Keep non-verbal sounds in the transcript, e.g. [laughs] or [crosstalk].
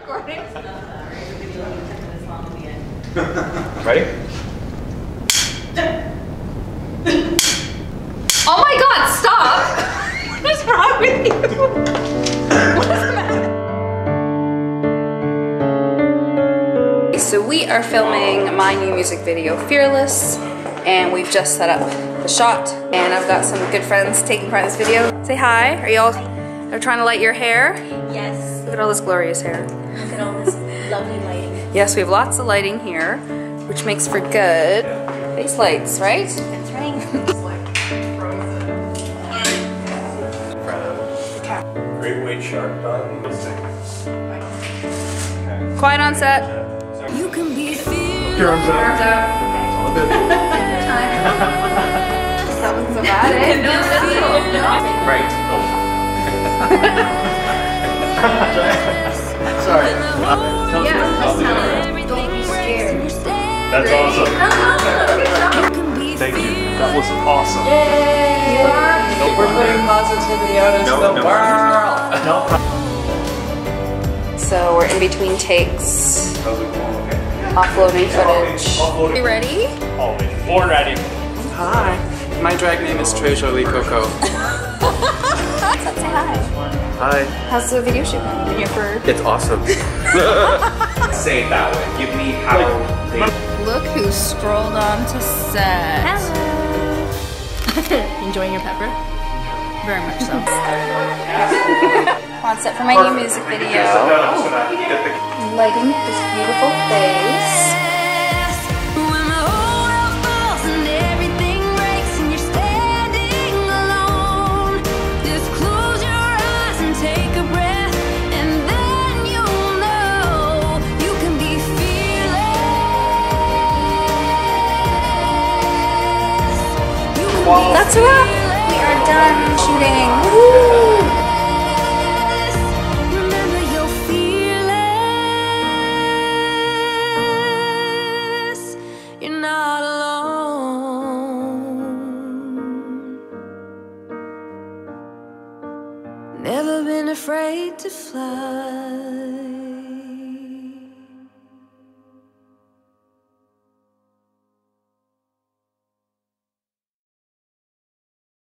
recording. [laughs] Ready? Oh my god, stop! What is wrong with you? What is the matter? So we are filming my new music video, Fearless, and we've just set up the shot, and I've got some good friends taking part in this video. Say hi. Are y'all are trying to light your hair? Yes. Look at all this glorious hair. Look at all this lovely lighting. [laughs] Yes, we have lots of lighting here, which makes for good face lights, right? That's right. Great white shark dog. Quiet on set. You can be Your arms up. Arms up. All. That wasn't so bad, eh? Right. [laughs] [laughs] Sorry. Yeah, don't be scared. That's awesome. Thank you. That was awesome. Yay! We're putting positivity out into No, the no. world. No. So we're in between takes, How's it going? Okay. offloading footage. Offloading. You ready? Always. Born ready. Hi. My drag name is Treasure Lee Coco. [laughs] Say hi. Hi. How's the video shoot going? Been here for It's awesome. [laughs] say it that way. Give me how they Look who strolled onto set. [laughs] Enjoying your pepper? Very much so. [laughs] On set for my new music video. Lighting this beautiful face. That's a wrap. We are done shooting. Woo! fearless. Remember you're fearless. You're not alone. Never been afraid to fly.